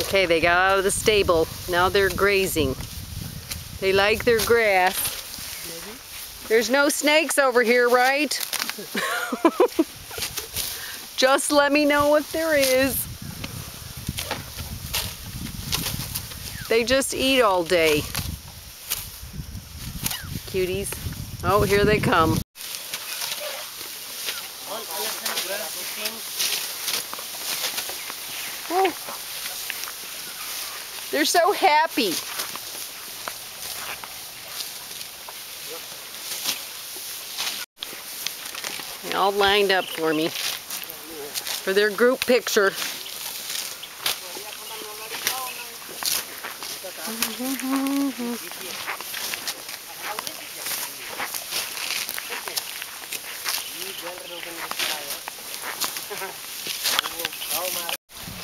Okay, they got out of the stable. Now they're grazing. They like their grass. There's no snakes over here, right? Just let me know if there is. They just eat all day. Cuties. Oh, here they come. Oh. They're so happy. They all lined up for me for their group picture.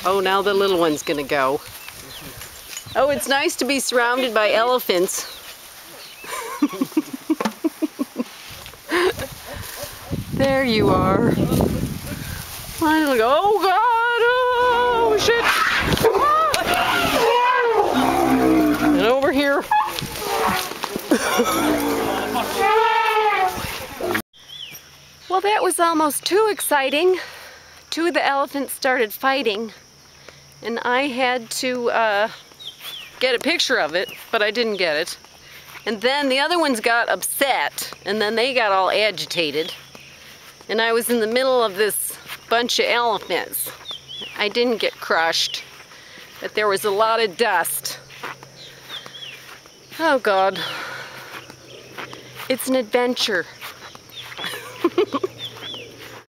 Oh, now the little one's gonna go. Oh, it's nice to be surrounded by elephants. there you are. Finally, oh God, oh shit. And over here. well, that was almost too exciting. Two of the elephants started fighting and I had to uh, get a picture of it, but I didn't get it. And then the other ones got upset, and then they got all agitated. And I was in the middle of this bunch of elephants. I didn't get crushed, but there was a lot of dust. Oh God. It's an adventure.